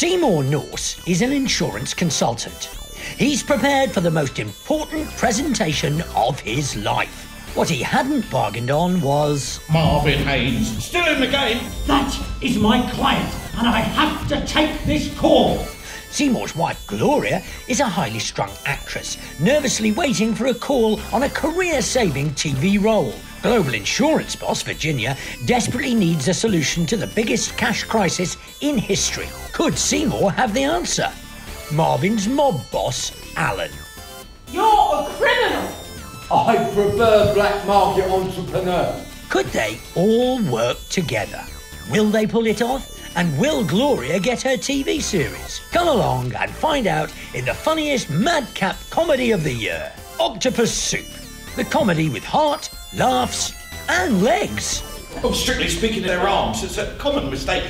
Seymour Norse is an insurance consultant. He's prepared for the most important presentation of his life. What he hadn't bargained on was. Marvin Haynes, still in the game. That is my client, and I have to take this call. Seymour's wife, Gloria, is a highly strung actress, nervously waiting for a call on a career saving TV role. Global insurance boss, Virginia, desperately needs a solution to the biggest cash crisis in history. Could Seymour have the answer? Marvin's mob boss, Alan. You're a criminal! I prefer black market entrepreneur. Could they all work together? Will they pull it off? And will Gloria get her TV series? Come along and find out in the funniest madcap comedy of the year Octopus Soup. The comedy with heart, laughs, and legs. Oh, strictly speaking, they're arms. It's a common mistake.